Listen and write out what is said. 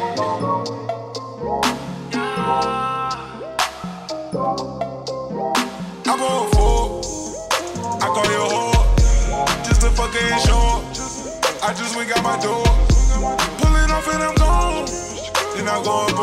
I go for I call your whore just to fucking show I just went out my door. Pull it off and I'm gone. Then I go up